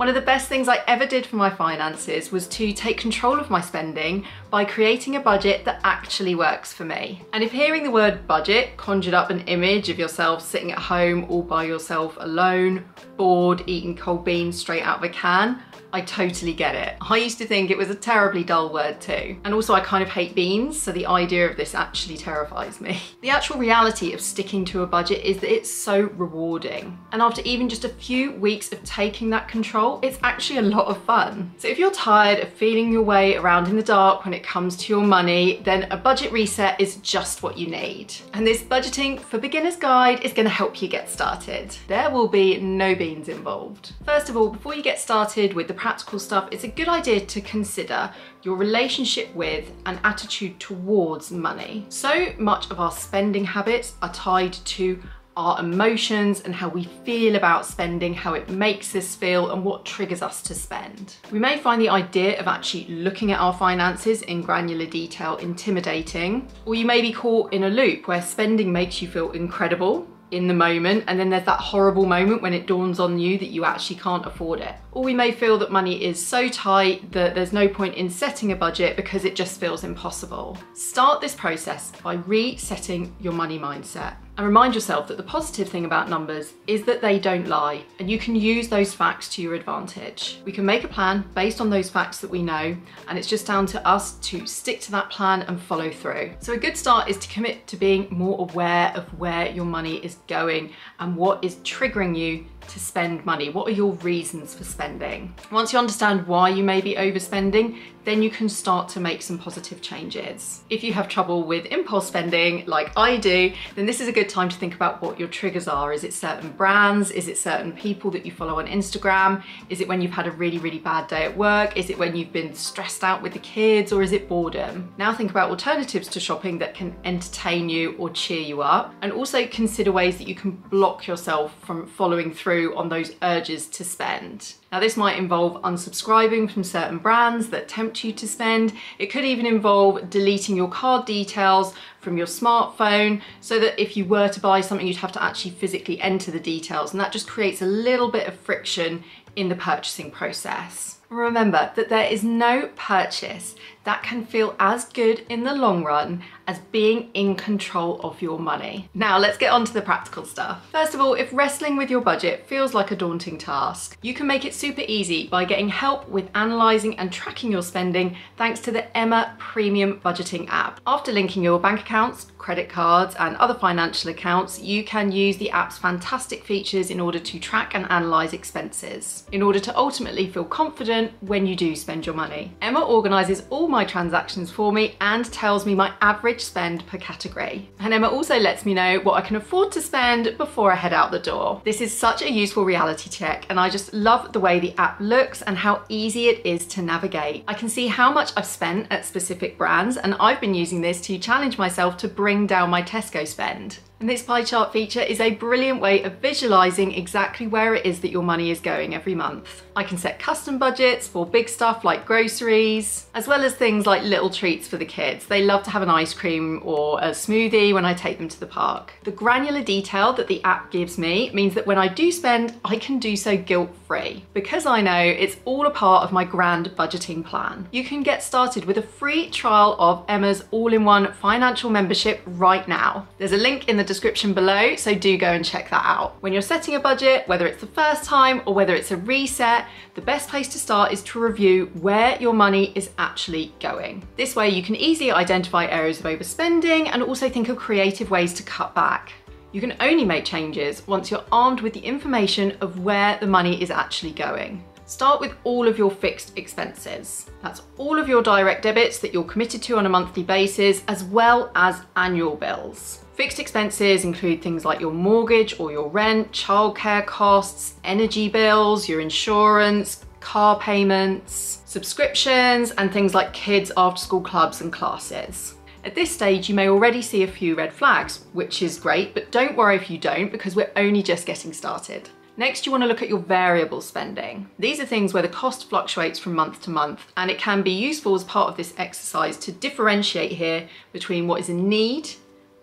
One of the best things I ever did for my finances was to take control of my spending by creating a budget that actually works for me. And if hearing the word budget conjured up an image of yourself sitting at home all by yourself alone, bored, eating cold beans straight out of a can, I totally get it. I used to think it was a terribly dull word too. And also I kind of hate beans, so the idea of this actually terrifies me. The actual reality of sticking to a budget is that it's so rewarding. And after even just a few weeks of taking that control, it's actually a lot of fun. So if you're tired of feeling your way around in the dark when it comes to your money, then a budget reset is just what you need. And this budgeting for beginners guide is gonna help you get started. There will be no beans involved. First of all, before you get started with the practical stuff, it's a good idea to consider your relationship with and attitude towards money. So much of our spending habits are tied to our emotions and how we feel about spending, how it makes us feel and what triggers us to spend. We may find the idea of actually looking at our finances in granular detail intimidating, or you may be caught in a loop where spending makes you feel incredible in the moment and then there's that horrible moment when it dawns on you that you actually can't afford it. Or we may feel that money is so tight that there's no point in setting a budget because it just feels impossible. Start this process by resetting your money mindset. And remind yourself that the positive thing about numbers is that they don't lie and you can use those facts to your advantage. We can make a plan based on those facts that we know and it's just down to us to stick to that plan and follow through. So a good start is to commit to being more aware of where your money is going and what is triggering you to spend money? What are your reasons for spending? Once you understand why you may be overspending, then you can start to make some positive changes. If you have trouble with impulse spending, like I do, then this is a good time to think about what your triggers are. Is it certain brands? Is it certain people that you follow on Instagram? Is it when you've had a really, really bad day at work? Is it when you've been stressed out with the kids or is it boredom? Now think about alternatives to shopping that can entertain you or cheer you up and also consider ways that you can block yourself from following through through on those urges to spend. Now this might involve unsubscribing from certain brands that tempt you to spend. It could even involve deleting your card details from your smartphone so that if you were to buy something you'd have to actually physically enter the details and that just creates a little bit of friction in the purchasing process. Remember that there is no purchase that can feel as good in the long run as being in control of your money. Now let's get on to the practical stuff. First of all, if wrestling with your budget feels like a daunting task, you can make it super easy by getting help with analysing and tracking your spending thanks to the Emma Premium Budgeting app. After linking your bank accounts, credit cards and other financial accounts, you can use the app's fantastic features in order to track and analyse expenses, in order to ultimately feel confident when you do spend your money. Emma organises all my transactions for me and tells me my average spend per category. And Emma also lets me know what I can afford to spend before I head out the door. This is such a useful reality check and I just love the way the app looks and how easy it is to navigate. I can see how much I've spent at specific brands and I've been using this to challenge myself to bring down my Tesco spend. And this pie chart feature is a brilliant way of visualizing exactly where it is that your money is going every month. I can set custom budgets for big stuff like groceries, as well as things like little treats for the kids. They love to have an ice cream or a smoothie when I take them to the park. The granular detail that the app gives me means that when I do spend, I can do so guilt-free because I know it's all a part of my grand budgeting plan. You can get started with a free trial of Emma's all-in-one financial membership right now. There's a link in the description below, so do go and check that out. When you're setting a budget, whether it's the first time or whether it's a reset, the best place to start is to review where your money is actually going. This way you can easily identify areas of overspending and also think of creative ways to cut back. You can only make changes once you're armed with the information of where the money is actually going. Start with all of your fixed expenses. That's all of your direct debits that you're committed to on a monthly basis, as well as annual bills. Fixed expenses include things like your mortgage or your rent, childcare costs, energy bills, your insurance, car payments, subscriptions, and things like kids after school clubs and classes. At this stage, you may already see a few red flags, which is great, but don't worry if you don't because we're only just getting started. Next, you want to look at your variable spending. These are things where the cost fluctuates from month to month, and it can be useful as part of this exercise to differentiate here between what is a need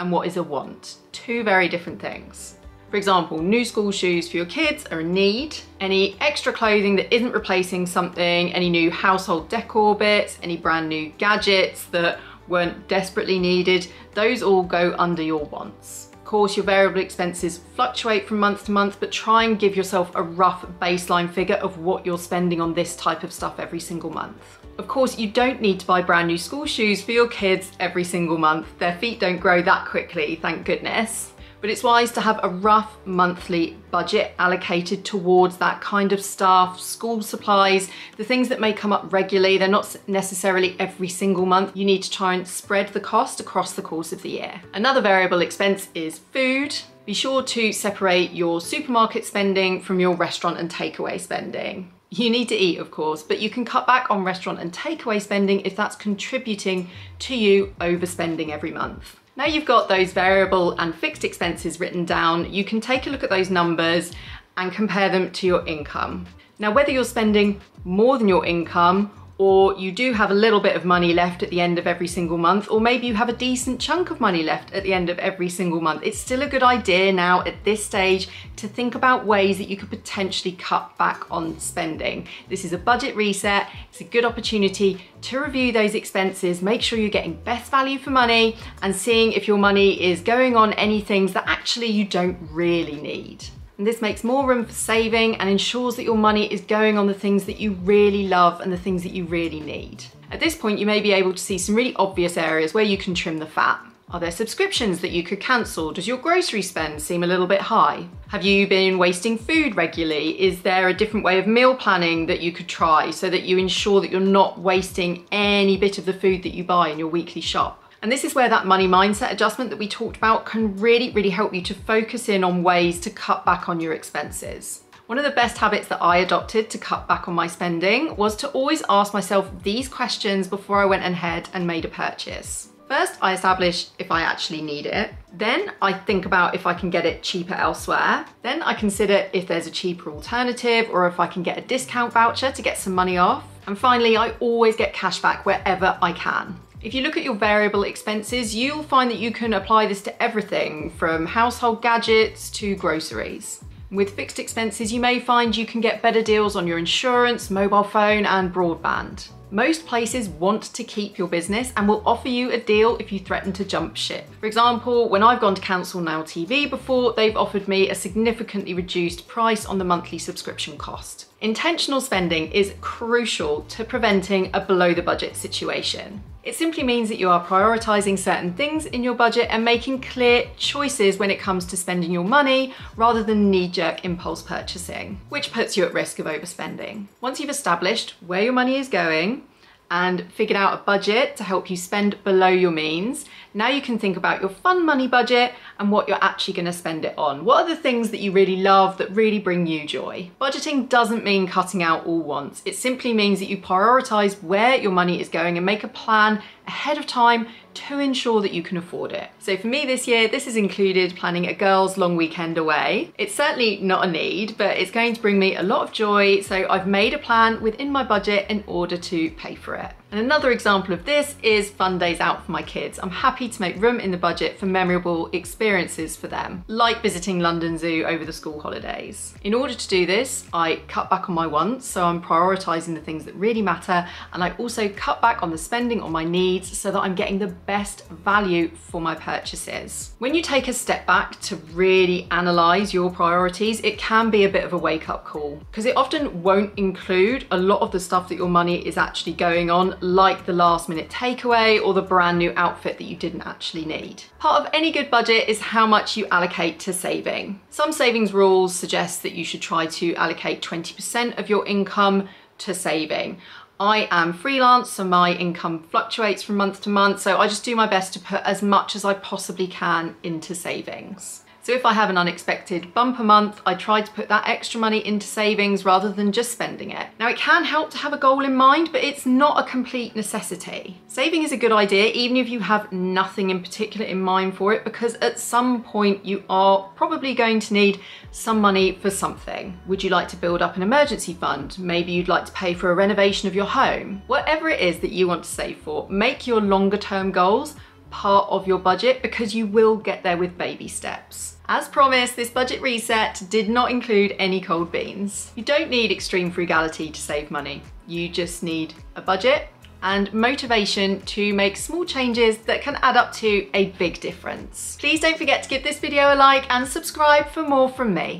and what is a want. Two very different things. For example, new school shoes for your kids are a need. Any extra clothing that isn't replacing something, any new household decor bits, any brand new gadgets that weren't desperately needed, those all go under your wants. Of course, your variable expenses fluctuate from month to month, but try and give yourself a rough baseline figure of what you're spending on this type of stuff every single month. Of course, you don't need to buy brand new school shoes for your kids every single month. Their feet don't grow that quickly, thank goodness but it's wise to have a rough monthly budget allocated towards that kind of stuff, school supplies, the things that may come up regularly. They're not necessarily every single month. You need to try and spread the cost across the course of the year. Another variable expense is food. Be sure to separate your supermarket spending from your restaurant and takeaway spending. You need to eat, of course, but you can cut back on restaurant and takeaway spending if that's contributing to you overspending every month. Now you've got those variable and fixed expenses written down, you can take a look at those numbers and compare them to your income. Now, whether you're spending more than your income or you do have a little bit of money left at the end of every single month, or maybe you have a decent chunk of money left at the end of every single month. It's still a good idea now at this stage to think about ways that you could potentially cut back on spending. This is a budget reset, it's a good opportunity to review those expenses, make sure you're getting best value for money and seeing if your money is going on any things that actually you don't really need. And this makes more room for saving and ensures that your money is going on the things that you really love and the things that you really need. At this point, you may be able to see some really obvious areas where you can trim the fat. Are there subscriptions that you could cancel? Does your grocery spend seem a little bit high? Have you been wasting food regularly? Is there a different way of meal planning that you could try so that you ensure that you're not wasting any bit of the food that you buy in your weekly shop? And this is where that money mindset adjustment that we talked about can really, really help you to focus in on ways to cut back on your expenses. One of the best habits that I adopted to cut back on my spending was to always ask myself these questions before I went ahead and made a purchase. First, I establish if I actually need it. Then I think about if I can get it cheaper elsewhere. Then I consider if there's a cheaper alternative or if I can get a discount voucher to get some money off. And finally, I always get cash back wherever I can. If you look at your variable expenses, you'll find that you can apply this to everything from household gadgets to groceries. With fixed expenses, you may find you can get better deals on your insurance, mobile phone and broadband. Most places want to keep your business and will offer you a deal if you threaten to jump ship. For example, when I've gone to Council Now TV before, they've offered me a significantly reduced price on the monthly subscription cost. Intentional spending is crucial to preventing a below the budget situation. It simply means that you are prioritizing certain things in your budget and making clear choices when it comes to spending your money rather than knee-jerk impulse purchasing, which puts you at risk of overspending. Once you've established where your money is going, and figured out a budget to help you spend below your means. Now you can think about your fun money budget and what you're actually going to spend it on. What are the things that you really love that really bring you joy? Budgeting doesn't mean cutting out all wants. It simply means that you prioritize where your money is going and make a plan ahead of time to ensure that you can afford it. So for me this year, this has included planning a girls' long weekend away. It's certainly not a need, but it's going to bring me a lot of joy. So I've made a plan within my budget in order to pay for it. And another example of this is fun days out for my kids. I'm happy to make room in the budget for memorable experiences for them, like visiting London Zoo over the school holidays. In order to do this, I cut back on my wants, so I'm prioritizing the things that really matter, and I also cut back on the spending on my needs so that I'm getting the best value for my purchases. When you take a step back to really analyze your priorities, it can be a bit of a wake up call because it often won't include a lot of the stuff that your money is actually going like the last minute takeaway or the brand new outfit that you didn't actually need. Part of any good budget is how much you allocate to saving. Some savings rules suggest that you should try to allocate 20% of your income to saving. I am freelance, so my income fluctuates from month to month, so I just do my best to put as much as I possibly can into savings. So if I have an unexpected bumper month, I try to put that extra money into savings rather than just spending it. Now it can help to have a goal in mind, but it's not a complete necessity. Saving is a good idea, even if you have nothing in particular in mind for it, because at some point you are probably going to need some money for something. Would you like to build up an emergency fund? Maybe you'd like to pay for a renovation of your home. Whatever it is that you want to save for, make your longer term goals part of your budget because you will get there with baby steps. As promised, this budget reset did not include any cold beans. You don't need extreme frugality to save money. You just need a budget and motivation to make small changes that can add up to a big difference. Please don't forget to give this video a like and subscribe for more from me.